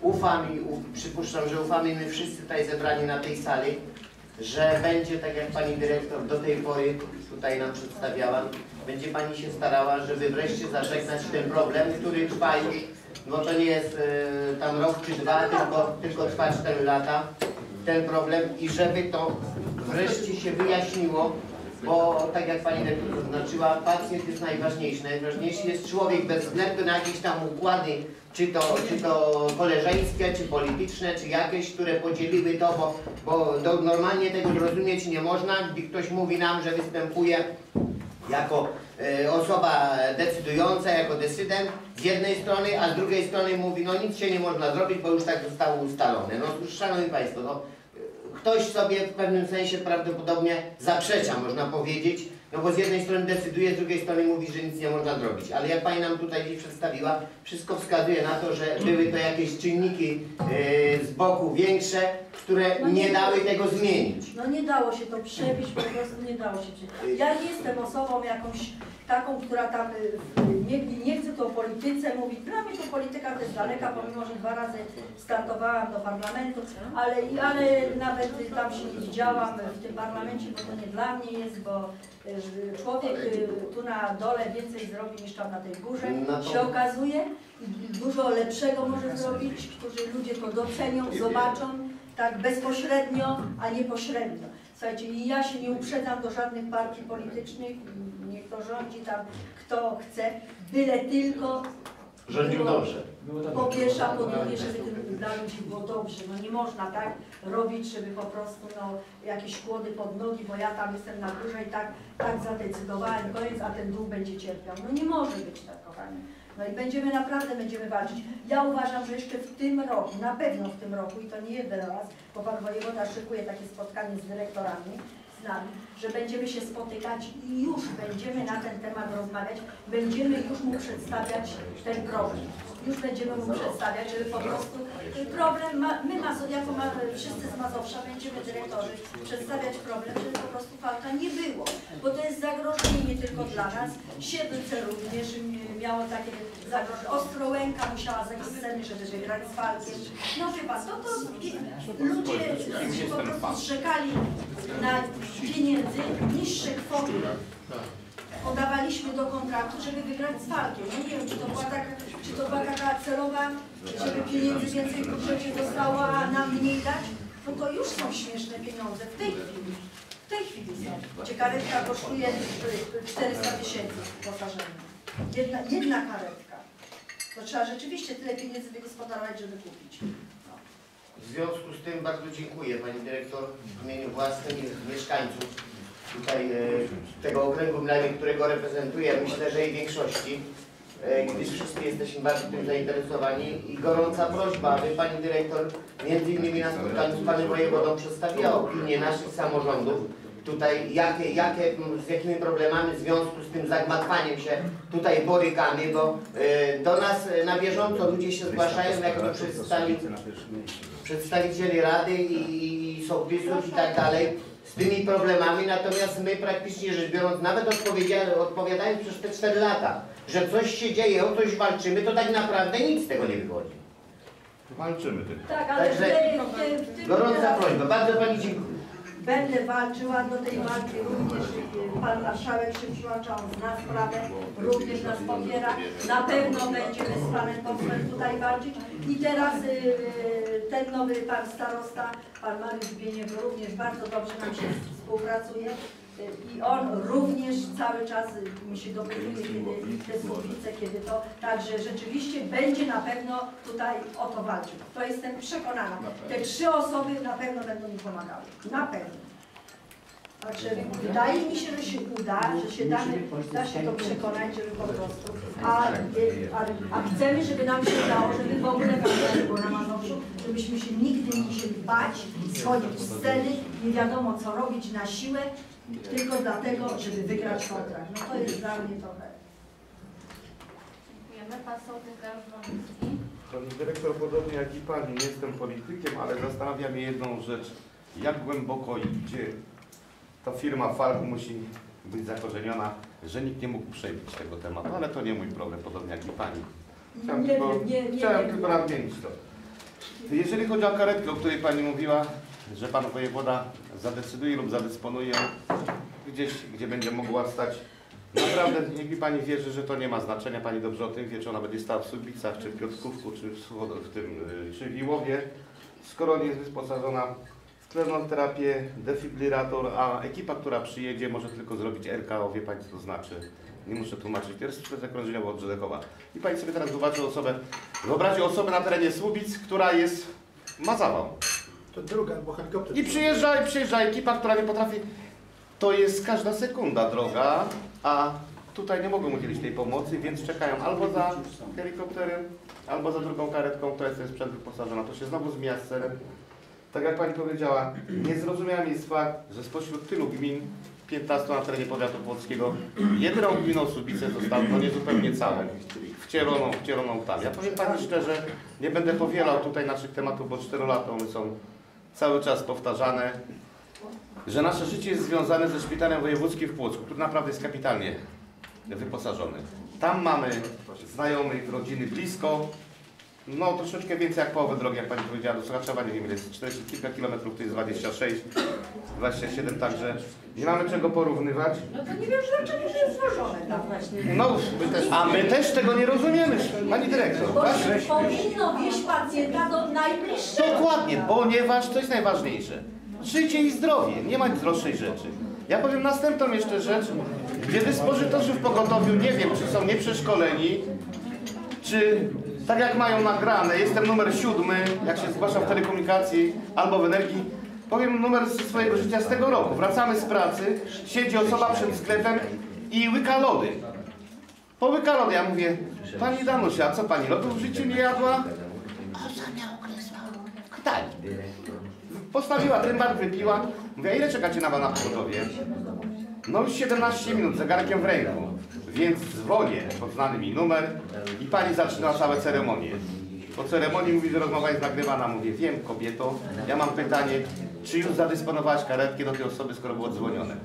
Ufam i u, przypuszczam, że ufamy my wszyscy tutaj zebrani na tej sali, że będzie tak jak Pani Dyrektor do tej pory tutaj nam przedstawiała, będzie Pani się starała, żeby wreszcie zażegnać ten problem, który trwa już, no to nie jest e, tam rok czy dwa, tylko, tylko trwa 4 lata ten problem i żeby to wreszcie się wyjaśniło, bo tak jak Pani dyrektor zaznaczyła, pacjent jest najważniejszy. Najważniejszy jest człowiek bez względu na jakieś tam układy, czy to, czy to koleżeńskie, czy polityczne, czy jakieś, które podzieliły to, bo, bo normalnie tego zrozumieć nie można, gdy ktoś mówi nam, że występuje jako osoba decydująca, jako decydent z jednej strony, a z drugiej strony mówi, no nic się nie można zrobić, bo już tak zostało ustalone. No Szanowni Państwo, no, ktoś sobie w pewnym sensie prawdopodobnie zaprzecza, można powiedzieć, no bo z jednej strony decyduje, z drugiej strony mówi, że nic nie można zrobić. Ale jak Pani nam tutaj dziś przedstawiła, wszystko wskazuje na to, że były to jakieś czynniki e, z boku większe, które No nie nie dały tego zmienić. No nie dało się to przebić, po prostu nie dało się przebić. Ja nie jestem osobą jakąś taką, która tam y, nie, nie chce tu o polityce mówić. Dla mnie to polityka to jest daleka, pomimo że dwa razy startowałam do parlamentu, ale, ale nawet tam się nie widziałam w tym parlamencie, bo to nie dla mnie jest, bo y, człowiek y, tu na dole więcej zrobi niż tam na tej górze, się okazuje i dużo lepszego może zrobić, którzy ludzie to docenią, zobaczą, tak bezpośrednio, a nie pośrednio. Słuchajcie, i ja się nie uprzedzam do żadnych partii politycznych, niech to rządzi tam kto chce, byle tylko Rządził dobrze. po pierwsze, a po drugie, żeby tym dla ludzi było dobrze. No nie można tak robić, żeby po prostu no, jakieś kłody pod nogi, bo ja tam jestem na górze i tak, tak zadecydowałem, koniec, a ten dół będzie cierpiał. No nie może być tak, kochani. No i będziemy naprawdę będziemy walczyć. Ja uważam, że jeszcze w tym roku, na pewno w tym roku, i to nie jeden raz, bo pan wojewoda szykuje takie spotkanie z dyrektorami, z nami, że będziemy się spotykać i już będziemy na ten temat rozmawiać, będziemy już mu przedstawiać ten problem. Już będziemy mu przedstawiać, żeby po prostu problem, ma, my Mazo, jako ma, wszyscy z Mazowsza będziemy dyrektorzy przedstawiać problem, żeby po prostu falka nie było, bo to jest zagrożenie nie tylko dla nas, Siedlce również miało takie zagrożenie, Ostrołęka musiała zejść z sceny, żeby wygrać z falkiem, no pan, to, to pie- ludzie się po prostu zrzekali na pieniędzy niższe kwoty podawaliśmy do kontraktu, żeby wygrać z Falkiem. No nie wiem, czy to była taka, czy to była taka celowa, żeby pieniędzy więcej w budżecie zostało, a nam mniej dać? No to już są śmieszne pieniądze w tej chwili. W tej chwili są. Gdzie karetka kosztuje y, 400 tysięcy wyposażenia. Jedna, jedna karetka. To trzeba rzeczywiście tyle pieniędzy wygospodarować, żeby kupić. No. W związku z tym bardzo dziękuję Pani Dyrektor w imieniu własnym i mieszkańców tutaj e, tego okręgu, bynajmniej którego reprezentuję, myślę, że i większości, e, gdyż wszyscy jesteśmy bardzo tym zainteresowani i gorąca prośba, aby Pani Dyrektor między innymi na spotkaniu z Panem Wojewodą przedstawiła opinię naszych samorządów, tutaj jakie, jakie, z jakimi problemami w związku z tym zagmatwaniem się tutaj borykamy, bo e, do nas e, na bieżąco ludzie się zgłaszają, jak to przedstawił przedstawicieli Rady i, i sołtysów i tak dalej z tymi problemami, natomiast my praktycznie rzecz biorąc, nawet odpowiadając przez te 4 lata, że coś się dzieje, o coś walczymy, to tak naprawdę nic z tego nie wychodzi. Walczymy tylko. Tak, ale w, Także tej, w, tej, w tym Gorąca prośba, bardzo Pani dziękuję. Będę walczyła do tej walki również Pan Marszałek się przyłącza, on zna sprawę, również nas popiera. Na pewno będziemy z Panem Posłem tutaj walczyć. I teraz y, ten nowy Pan Starosta, Pan Mariusz Bieniek również bardzo dobrze nam się współpracuje. I on również cały czas mi się dopytuje, kiedy te służbice, kiedy to. Także rzeczywiście będzie na pewno tutaj o to walczył. To jestem przekonana. Te trzy osoby na pewno będą mi pomagały. Na pewno. Także wydaje mi się, że się uda, że się damy, da się to przekonać, żeby po prostu. A, a, a chcemy, żeby nam się udało, żeby w ogóle było na Mazowszu, żebyśmy się nigdy nie musieli bać, schodzić z sceny, nie wiadomo co robić na siłę, tylko dlatego, żeby wygrać kontrakt. No to jest dla mnie trochę. Dziękujemy. Pan sołtys. Pani dyrektor, podobnie jak i Pani, nie jestem politykiem, ale zastanawia mnie jedną rzecz. Jak głęboko i gdzie ta firma Falk musi być zakorzeniona, że nikt nie mógł przebić tego tematu, ale to nie mój problem, podobnie jak i Pani. Chciałem Nie tylko, wiem, nie, nie chciałem tylko nadmienić to. Jeżeli chodzi o karetkę, o której Pani mówiła, że Pan wojewoda zadecyduje lub zadysponuje gdzieś, gdzie będzie mogła stać. Naprawdę, niech mi Pani wierzy, że to nie ma znaczenia. Pani dobrze o tym wie, czy ona będzie stała w Słubicach, czy w Piotrkówku, czy w, w tym, y, czy w Iłowie. Skoro nie jest wyposażona w tlenoterapię, defibrilator, a ekipa, która przyjedzie, może tylko zrobić RKO, wie Pani co to znaczy. Nie muszę tłumaczyć. To jest strefy krążeniowa odrzedekowa. I Pani sobie teraz zobaczy osobę, wyobraźcie osobę na terenie Słubic, która jest, ma zawał. To druga, bo helikopter. I przyjeżdża, i przyjeżdża ekipa, która nie potrafi. To jest każda sekunda droga, a tutaj nie mogą udzielić tej pomocy, więc czekają albo za helikopterem, albo za drugą karetką, która jest sprzęt wyposażona. To się znowu zmienia z celem. Tak jak Pani powiedziała, niezrozumiałym jest fakt, że spośród tylu gmin, 15 na terenie powiatu płockiego, jedyną gminą Subice zostało, no nie zupełnie całą, wcieloną, wcieloną tam. Ja powiem Pani szczerze, nie będę powielał tutaj naszych tematów, bo 4 lata one są cały czas powtarzane, że nasze życie jest związane ze szpitalem wojewódzkim w Płocku, który naprawdę jest kapitalnie wyposażony. Tam mamy znajomych, rodziny blisko, no troszeczkę więcej jak połowę drogi, jak Pani powiedziała, do Sochaczewa, nie wiem ile jest 40 kilka kilometrów, to jest 26, 27, także nie mamy czego porównywać. No to nie wiem, dlaczego to jest złożone tam właśnie. No, my też, a my też tego nie rozumiemy, Pani Dyrektor. Bo tak? się powinno wieść pacjenta do najbliższego. Dokładnie, ponieważ to jest najważniejsze. Życie i zdrowie, nie ma droższej rzeczy. Ja powiem następną jeszcze rzecz, gdzie dyspozytorzy w pogotowiu nie wiem, czy są nieprzeszkoleni, czy tak jak mają nagrane, jestem numer siódmy, jak się zgłaszam w telekomunikacji albo w energii, powiem numer swojego życia z tego roku. Wracamy z pracy, siedzi osoba przed sklepem i łyka lody. Połyka lody, ja mówię, Pani Danusia, a co Pani lodów w życiu nie jadła? A za miał okres w Gdańsku. Postawiła tymbar, wypiła. Mówię, ile czekacie na pana pogotowie? No już 17 minut, zegarkiem w ręku. Więc dzwonię, podznany mi numer i pani zaczyna całe ceremonie. Po ceremonii mówi, że rozmowa jest nagrywana. Mówię, wiem kobieto, ja mam pytanie, czy już zadysponowałaś karetkę do tej osoby, skoro było dzwonione?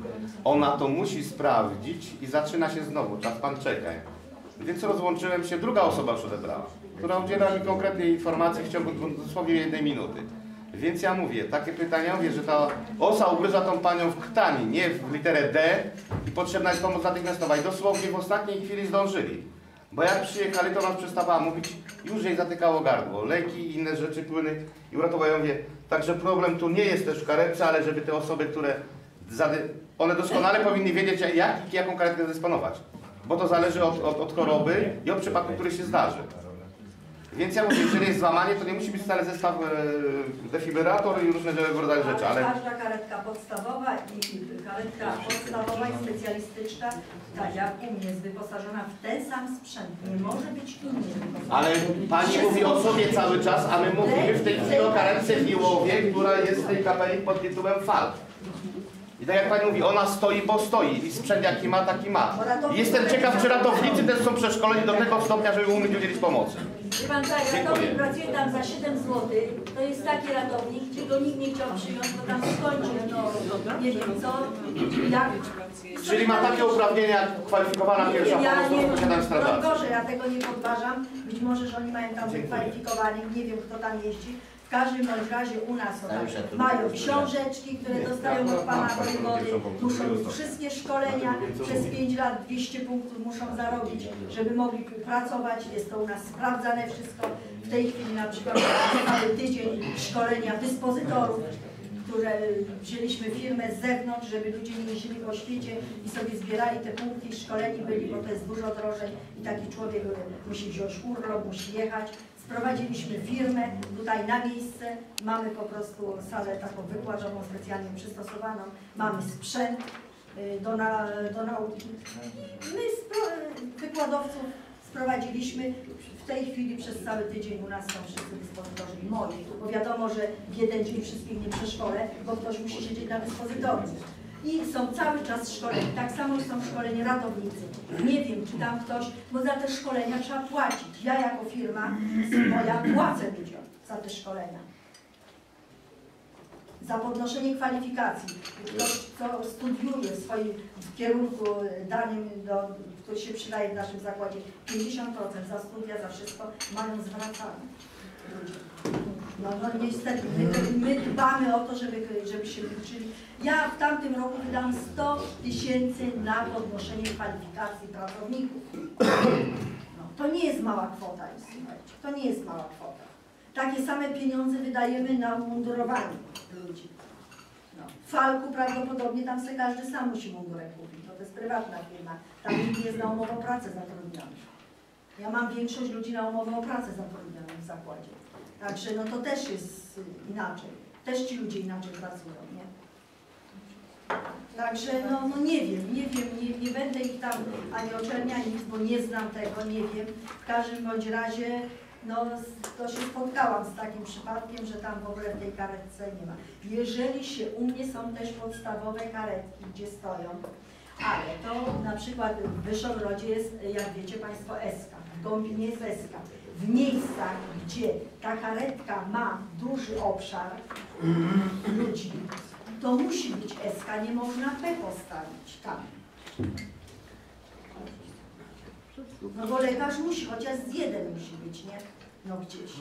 Ona to musi sprawdzić i zaczyna się znowu, czas pan czeka. Więc rozłączyłem się, druga osoba już odebrała, która udziela mi konkretnej informacji w ciągu dosłownie jednej minuty. Więc ja mówię, takie pytania, mówię, że ta osa ugryza tą panią w krtani, nie w literę D i potrzebna jest pomoc natychmiastowa. I dosłownie w ostatniej chwili zdążyli. Bo jak przyjechali, to nas przestawała mówić, już jej zatykało gardło, leki i inne rzeczy płyny i uratowają je. Także problem tu nie jest też w karetce, ale żeby te osoby, które one doskonale powinny wiedzieć, jak jaką karetkę dysponować. Bo to zależy od, od, od choroby i od przypadku, który się zdarzy. Więc ja mówię, jeżeli jest złamanie, to nie musi być wcale zestaw e, defibrylator i różnego rodzaju rzeczy, ale Każda karetka podstawowa i karetka podstawowa i specjalistyczna, tak jak u mnie, jest wyposażona w ten sam sprzęt. Nie może być inny. Ale pani mówi o sobie cały czas, a my mówimy w tej chwili o karetce w Miłowie, która jest w tej kapeli pod tytułem FAL. I tak jak pani mówi, ona stoi, bo stoi i sprzęt jaki ma, taki ma. Jestem ciekaw, czy ratownicy też są przeszkoleni do tego stopnia, żeby umieć udzielić pomocy. Wie pan tak, ratownik pracuje tam za 7 zł. To jest taki ratownik, gdzie go nikt nie chciał przyjąć, bo tam skończył to nie wiem co, jak. Czyli ma takie uprawnienia jak kwalifikowana pierwsza Ja pomoc nie broń strażacy. Boże, ja tego nie podważam. Być może, że oni mają tam Dziękuję. wykwalifikowani, nie wiem kto tam jeździ. W każdym bądź razie u nas tak, mają książeczki, które dostają od pana wojewody, muszą mieć wszystkie szkolenia, przez 5 lat 200 punktów muszą zarobić, żeby mogli pracować. Jest to u nas sprawdzane wszystko. W tej chwili na przykład cały tydzień szkolenia dyspozytorów, które wzięliśmy firmę z zewnątrz, żeby ludzie nie jeździli po świecie i sobie zbierali te punkty i szkoleni byli, bo to jest dużo drożej i taki człowiek musi wziąć urlop, musi jechać. Sprowadziliśmy firmę tutaj na miejsce, mamy po prostu salę taką wykładową, specjalnie przystosowaną, mamy sprzęt y, do, na, do nauki. My y, wykładowców sprowadziliśmy w tej chwili przez cały tydzień u nas są wszyscy dyspozytorzy moi, bo wiadomo, że w jeden dzień wszystkich nie przeszkolę, bo ktoś musi siedzieć na dyspozytorze. I są cały czas szkoleni. Tak samo są szkoleni ratownicy. Nie wiem, czy tam ktoś, bo za te szkolenia trzeba płacić. Ja jako firma moja płacę ludziom za te szkolenia. Za podnoszenie kwalifikacji. Ktoś, kto studiuje w swoim kierunku danym, do, który się przydaje w naszym zakładzie, 50% za studia, za wszystko mają zwracane ludzie. No, no niestety, my, my dbamy o to, żeby, żeby się uczyli. Ja w tamtym roku wydałam 100 tysięcy na podnoszenie kwalifikacji pracowników. No, to nie jest mała kwota, słuchajcie, to nie jest mała kwota. Takie same pieniądze wydajemy na umundurowanie ludzi. No. W Falku prawdopodobnie tam sobie każdy sam musi mundurek kupić, to jest prywatna firma. Tam nikt jest na umowę o pracę zatrudniony. Ja mam większość ludzi na umowę o pracę zatrudnionych w zakładzie. Także no to też jest inaczej. Też ci ludzie inaczej pracują, nie? Także no, no nie wiem, nie wiem, nie, nie będę ich tam ani oczerniać nic, bo nie znam tego, nie wiem. W każdym bądź razie no to się spotkałam z takim przypadkiem, że tam w ogóle w tej karetce nie ma. Jeżeli się u mnie są też podstawowe karetki, gdzie stoją, ale to na przykład w Wyszogrodzie jest, jak wiecie Państwo, SK, w Gąbinie jest SK. W miejscach, gdzie ta karetka ma duży obszar ludzi, to musi być SK, nie można P postawić tam. No bo lekarz musi, chociaż z jeden musi być, nie? No gdzieś.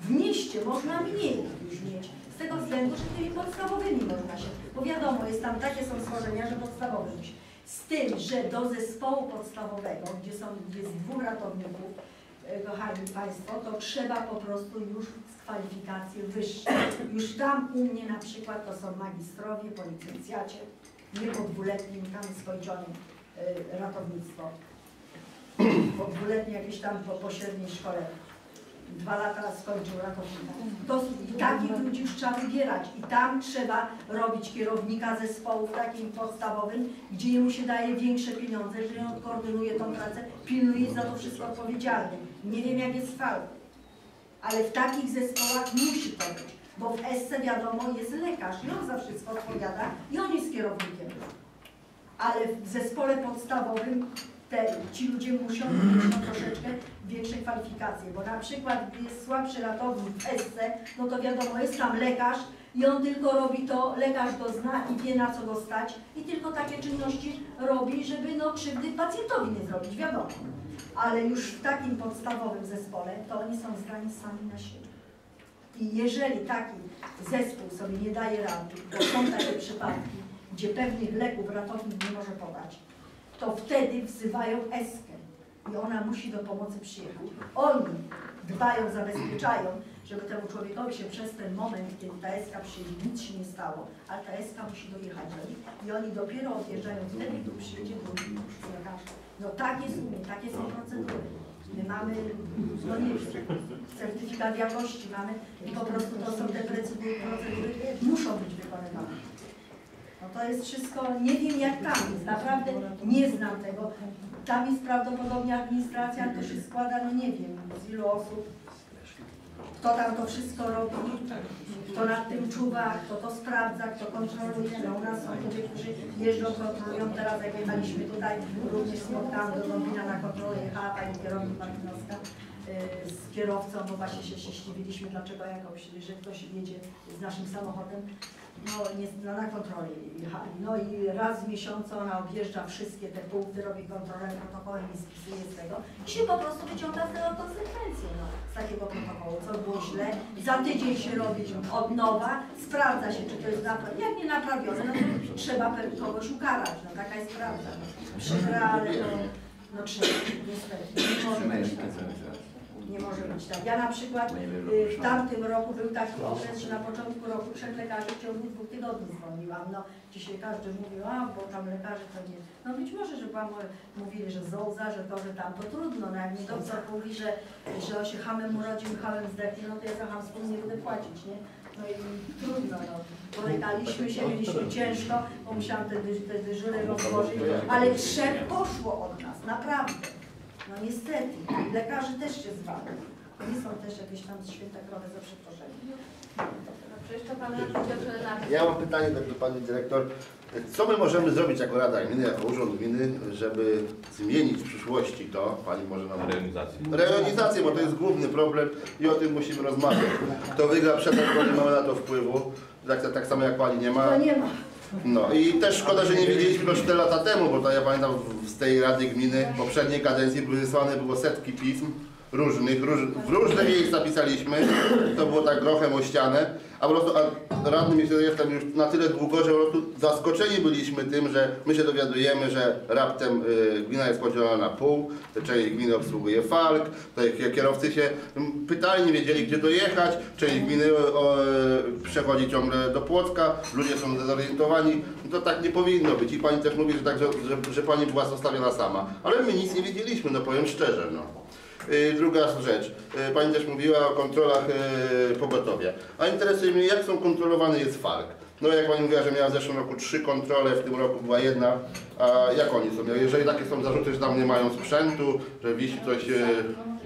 W mieście można mniej już mieć, z tego względu, że tymi podstawowymi można się, bo wiadomo, jest tam takie są schorzenia, że podstawowe musi. Z tym, że do zespołu podstawowego, gdzie są gdzie jest dwóch ratowników, kochani Państwo, to trzeba po prostu już z kwalifikacji wyższe. Już tam u mnie na przykład to są magistrowie po licencjacie, nie po dwuletnim tam skończonym e, ratownictwo. Po dwuletniej jakiejś tam po, po średniej szkole. Dwa lata skończył ratownika. To, takich ludzi już trzeba wybierać. I tam trzeba robić kierownika zespołu w takim podstawowym, gdzie jemu się daje większe pieniądze, że on koordynuje tą pracę, pilnuje za to wszystko odpowiedzialny. Nie wiem jak jest w Falku, ale w takich zespołach musi to być. Bo w SC wiadomo jest lekarz i on za wszystko odpowiada i on jest kierownikiem. Ale w zespole podstawowym te, ci ludzie muszą mieć no, troszeczkę większe kwalifikacje, bo na przykład gdy jest słabszy ratownik w SC, no to wiadomo, jest tam lekarz i on tylko robi to, lekarz go zna i wie na co go stać i tylko takie czynności robi, żeby no krzywdy pacjentowi nie zrobić, wiadomo. Ale już w takim podstawowym zespole to oni są zdani sami na siebie. I jeżeli taki zespół sobie nie daje rady, bo są takie przypadki, gdzie pewnych leków ratownik nie może podać, to wtedy wzywają eskę i ona musi do pomocy przyjechać. Oni dbają, zabezpieczają, żeby temu człowiekowi się przez ten moment, kiedy ta eska przyjedzie, nic się nie stało, ale ta eska musi dojechać do nich i oni dopiero odjeżdżają wtedy, gdy przyjedzie drugi lekarz. No tak jest u mnie, takie są procedury. My mamy, no nie certyfikat jakości mamy i po prostu to są te procedury, procedury muszą być wykonywane. No to jest wszystko, nie wiem jak tam jest, naprawdę nie znam tego. Tam jest prawdopodobnie administracja, to się składa, no nie wiem, z ilu osób. Kto tam to wszystko robi, kto nad tym czuwa, kto to sprawdza, kto kontroluje. No u nas są ludzie, którzy jeżdżą, kontrolują. Teraz jak jechaliśmy tutaj, również spotkałam do Ląbina na kontrolę, jechała pani kierownik Martynowska y, z kierowcą, bo właśnie się, się zdziwiliśmy, dlaczego jakoś, że ktoś jedzie z naszym samochodem. No, nie, no na kontrolę jechali. No i raz w miesiącu ona objeżdża wszystkie te punkty, robi kontrolę protokołem i spisuje z tego i się po prostu wyciąga z tego konsekwencje no, z takiego protokołu, co było źle. Za tydzień się robi od nowa, sprawdza się, czy to jest naprawione. Jak nie naprawione, no to trzeba pewnie kogoś ukarać, no taka jest prawda. No. Przykra, ale no, no trzeba, niestety. Nie może być tak. Nie może być tak. Ja na przykład y, w tamtym roku był taki okres, że na początku roku trzech lekarzy w ciągu dwóch tygodni zwolniłam. No dzisiaj każdy mówił, a bo tam lekarze to nie. No być może, że pan mówili, że zołza, że to, że tam to trudno. No jak mi doktor mówi, że, że on się hamem urodził, hamem zdechnie, no to ja za hamstwo nie będę płacić, nie? No i trudno, no. Borykaliśmy się, mieliśmy ciężko, bo musiałam te, dy- te dyżury rozłożyć, ale trzech poszło od nas, naprawdę. No niestety, lekarze też się zwalą. Nie są też jakieś tam święte krowy za przeproszeniem. Lenarczyk. Ja mam pytanie do Pani Dyrektor. Co my możemy zrobić jako Rada Gminy, jako Urząd Gminy, żeby zmienić w przyszłości to, Pani może nam... Rejonizacji. Rejonizację, bo to jest główny problem i o tym musimy rozmawiać. Kto wygra przetarg, bo nie mamy na to wpływu. Tak, tak samo jak Pani nie ma. To nie ma. No i też szkoda, że nie wiedzieliśmy to 4 lata temu, bo to ja pamiętam z tej Rady Gminy poprzedniej kadencji były wysłane było setki pism różnych, róż, w różne miejsca pisaliśmy, to było tak grochem o ścianę, a po prostu a radnym jestem już na tyle długo, że po prostu zaskoczeni byliśmy tym, że my się dowiadujemy, że raptem y, gmina jest podzielona na pół, część gminy obsługuje Falk, ki- kierowcy się pytali, nie wiedzieli gdzie dojechać, część gminy o, przechodzi ciągle do Płocka, ludzie są zdezorientowani, no to tak nie powinno być. I pani też mówi, że, tak, że, że, że pani była zostawiona sama, ale my nic nie wiedzieliśmy, no powiem szczerze, no. Y, Druga rzecz, y, Pani też mówiła o kontrolach y, pogotowia. A interesuje mnie, jak są kontrolowany jest FARC. No jak Pani mówiła, że miała w zeszłym roku trzy kontrole, w tym roku była jedna. A jak oni są? Jeżeli takie są zarzuty, że tam nie mają sprzętu, że wisi coś...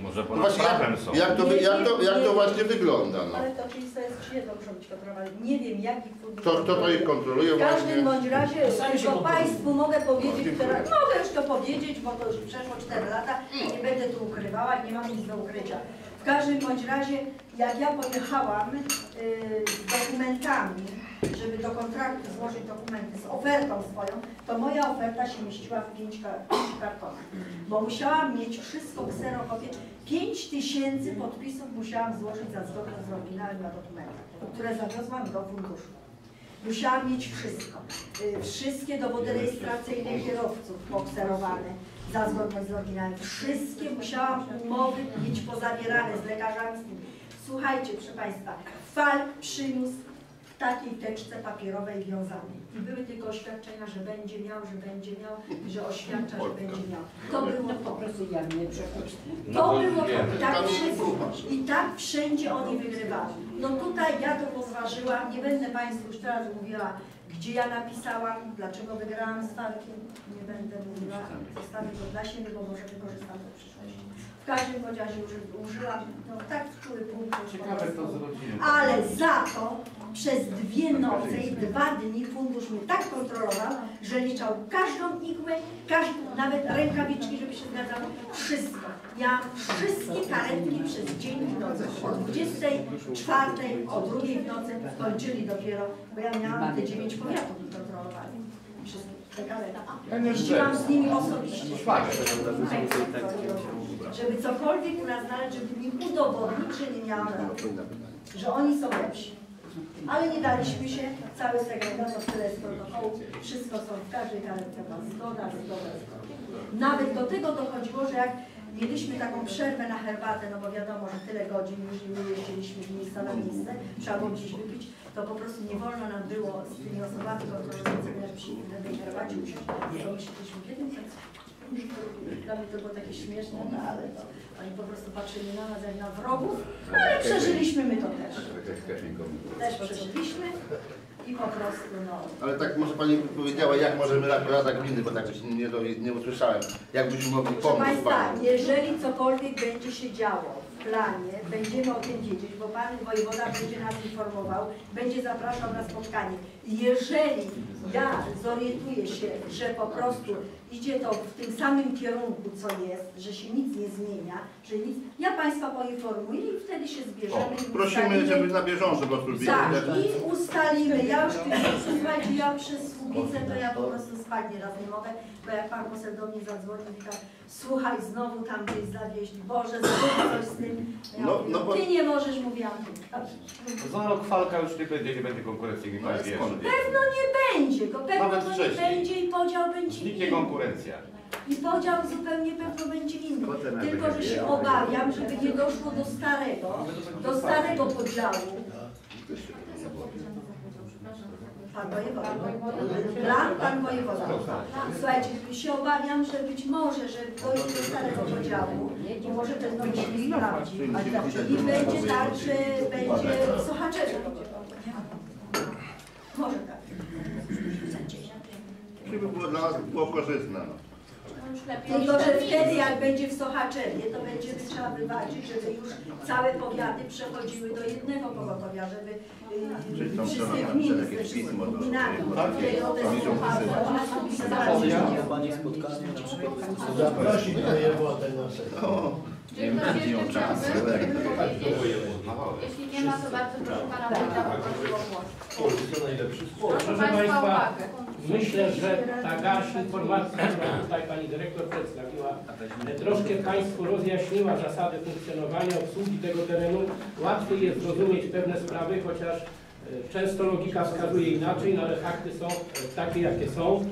Może no ponad właśnie, prawem jak, są. jak, to, jak, to, jak to właśnie wygląda? No. Ale to oczywiste jest, przyjedą, muszą być kontrolowane. Nie wiem, jakich funduszy. Kto, kto to ich kontroluje W każdym bądź razie, się tylko. Państwu mogę powiedzieć teraz, mogę już to powiedzieć, bo to już przeszło 4 lata, nie będę tu ukrywała i nie mam nic do ukrycia. W każdym bądź razie, jak ja pojechałam y, z dokumentami, żeby do kontraktu złożyć dokumenty z ofertą swoją, to moja oferta się mieściła w 5 kartonach, bo musiałam mieć wszystko kserokopię. 5 tysięcy podpisów musiałam złożyć za zgodą z oryginałem na które zawiozłam do funduszu. Musiałam mieć wszystko. Y, Wszystkie dowody rejestracyjne kierowców pokserowane za zgodność z oryginałem. Wszystkie musiałam umowy mieć pozabierane z lekarzami. Słuchajcie, proszę Państwa, fal przyniósł w takiej teczce papierowej wiązanej. I były tylko oświadczenia, że będzie miał, że będzie miał, że oświadcza, że będzie miał. To było to. No To to było to. wiem. I tak, wszyscy, I tak wszędzie oni wygrywali. No tutaj ja to podważyłam, nie będę Państwu już teraz mówiła, gdzie ja napisałam, dlaczego wygrałam z Falkiem. Nie będę mówiła, zostawię to dla siebie, bo może wykorzystam to w przyszłości. W każdym razie uży- użyłam no, tak czuły punkt. Ciekawe to z. Ale za to przez dwie noce i dwa dni fundusz mnie tak kontrolował, że liczał każdą igłę, każdą, nawet rękawiczki, żeby się zgadzało, wszystko. Ja wszystkie karetki przez dzień i noc, o 24, o 2 w nocy kończyli dopiero, bo ja miałam te dziewięć powiatów i kontrolowali. Wszystkie te karetki. Jeździłam z nimi osobiście. Żeby cokolwiek u nas znaleźć, żeby mi udowodnić, że nie miałam racji że oni są lepsi. Ale nie daliśmy się, cały segregator, tyle z protokołu, wszystko są w każdej karetce, tam zgoda, zgoda, zgoda. Nawet do tego dochodziło, że jak mieliśmy taką przerwę na herbatę, no bo wiadomo, że tyle godzin już nie jeździliśmy z miejsca na miejsce, trzeba było gdzieś wypić, to po prostu nie wolno nam było z tymi osobami kontrolującymi jak przy tej herbacie usiąść, to my siedzieliśmy w jednym miejscu. Dla mnie to było takie śmieszne, no ale to, oni po prostu patrzyli na nas jak na wrogów, no ale przeżyliśmy my to też. Też przeżyliśmy i po prostu no. Ale tak może Pani powiedziała, jak możemy Rada Gminy, bo tak nie, nie, nie usłyszałem, jak byśmy mogli Proszę pomóc Państwa, Panu. jeżeli cokolwiek będzie się działo w planie, będziemy o tym wiedzieć, bo Pan Wojewoda będzie nas informował, będzie zapraszał na spotkanie. Jeżeli ja zorientuję się, że po prostu idzie to w tym samym kierunku, co jest, że się nic nie zmienia, że nic, ja Państwa poinformuję i wtedy się O, zbierzemy. i prosimy, ustalimy- żeby na bieżąco po prostu tak, i ustalimy. Ja już słuchajcie, ja przez Słubicę to ja po prostu spać nieraz nie mogę, bo jak pan poseł do mnie zadzwonił i tak, słuchaj, znowu tam gdzieś zawieźli, Boże, zrób coś z tym. Ja No, mówię, no bo- Ty nie możesz, mówiłam. Za rok już nie będzie, nie będzie konkurencji, nie No Pewno nie będzie, go pewno Nawet to nie wcześniej. będzie i podział będzie Zniknie inny. konkurencja. I podział zupełnie pewno będzie inny. Potem Tylko, że się obawiam, żeby nie doszło do starego, do starego podziału. Pan wojewoda. Plan pan wojewoda. Słuchajcie, się obawiam, że być może, że dojdzie do starego podziału i może ten nowy się sprawdzi. I będzie tak, że będzie Sochaczewo. Może tak. Żeby było dla nas było korzystne. No. Tylko, że wtedy jak będzie w Sochaczewie, to będzie trzeba wywalczyć, żeby już całe powiaty przechodziły do jednego pogotowia, żeby y, Czyli tą wszystkie stroną gminy napisać jakieś pismo do- gminami. Tak, Wtedy o te Sochaczewo, Zaprosić wojewodę na sesję. Czy ktoś jeszcze chciałby powiedzieć? Jeśli nie ma, to bardzo proszę Pana Wójta o głos. Proszę Proszę Państwa o uwagę. Myślę, że ta gaś informacja, którą tutaj Pani Dyrektor przedstawiła, troszkę Państwu rozjaśniła zasady funkcjonowania, obsługi tego terenu. Łatwiej jest zrozumieć pewne sprawy, chociaż e, często logika wskazuje inaczej, no ale fakty są e, takie, jakie są.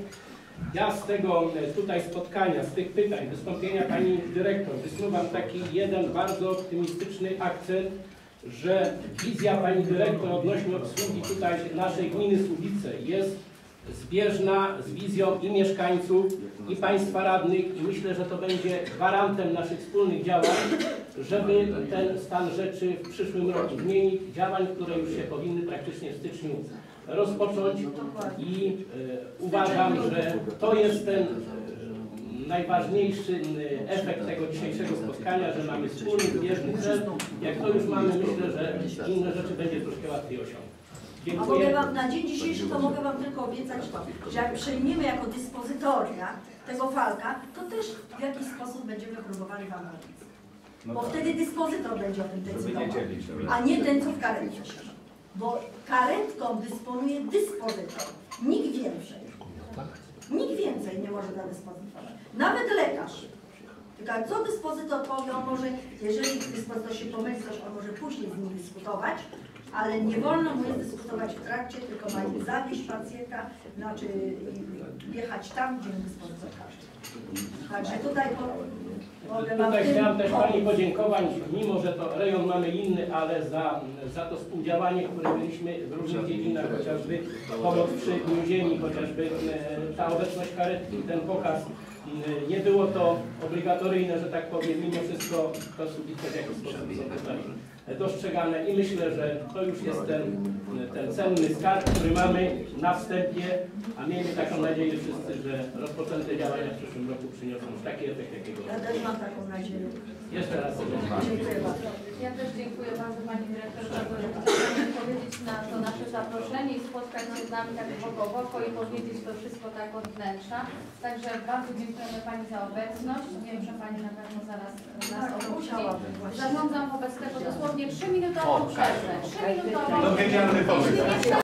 Ja z tego e, tutaj spotkania, z tych pytań, wystąpienia Pani Dyrektor wysnuwam taki jeden bardzo optymistyczny akcent, że wizja Pani Dyrektor odnośnie obsługi tutaj naszej gminy Słubice jest zbieżna z wizją i mieszkańców, i Państwa radnych i myślę, że to będzie gwarantem naszych wspólnych działań, żeby ten stan rzeczy w przyszłym roku zmienić, działań, które już się powinny praktycznie w styczniu rozpocząć i e, uważam, że to jest ten e, najważniejszy e, efekt tego dzisiejszego spotkania, że mamy wspólny, zbieżny cel. Jak to już mamy, myślę, że inne rzeczy będzie troszkę łatwiej osiągnąć. A mogę Dziękuję. Wam na dzień dzisiejszy to mogę Wam tylko obiecać to, że jak przejmiemy jako dyspozytoria tego falka, to też w jakiś sposób będziemy próbowali Wam pomóc. Bo wtedy dyspozytor będzie o tym decydował, a nie ten, co w karetce siedzi. Bo karetką dysponuje dyspozytor, nikt więcej. Nikt więcej nie może dla dyspozytora. Nawet lekarz. Tylko co dyspozytor powie, on może, jeżeli dyspozytor się pomyli, to on może później z nim dyskutować, ale nie wolno mu jest dyskutować w trakcie, tylko ma im zawieźć pacjenta, znaczy jechać tam, gdzie dyspozytor każe. Także tutaj po, Tutaj chciałem też Pani podziękować, mimo że to rejon mamy inny, ale za, za to współdziałanie, które mieliśmy w różnych dziedzinach, chociażby pomoc przy więzieni, chociażby e, ta obecność karetki, ten pokaz. e, Nie było to obligatoryjne, że tak powiem, mimo wszystko to w jakiś sposób zapytali. Dostrzegane i myślę, że to już jest ten, ten cenny skarb, który mamy na wstępie, a miejmy taką nadzieję wszyscy, że rozpoczęte działania w przyszłym roku przyniosą taki efekt, jakiego Ja też mam taką nadzieję. Jeszcze raz Dziękuję bardzo. Ja też dziękuję bardzo Pani Dyrektor, że odpowiedzieć na to nasze zaproszenie i spotkać się z nami tak oko w oko i powiedzieć to wszystko tak od wnętrza. Także bardzo dziękujemy Pani za obecność. Wiem, że Pani na pewno zaraz nas Tak, opuści. Zarządzam wobec tego dosłownie 3-minutową przerwę. 3-minutową.